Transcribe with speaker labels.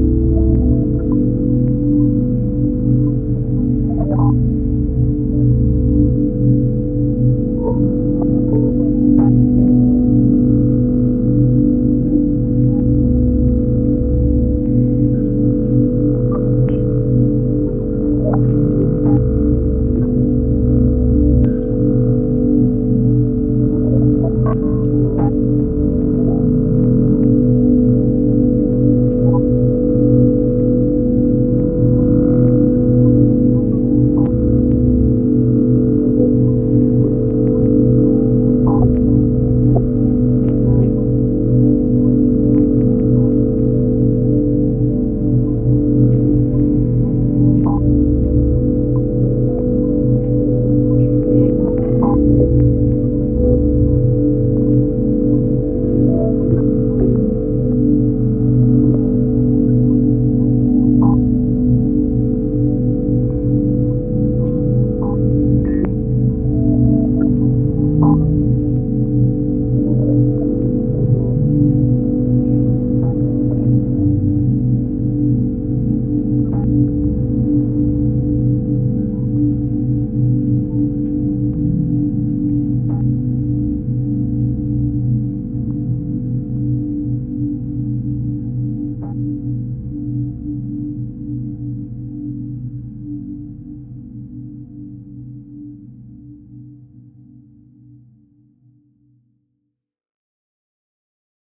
Speaker 1: うん。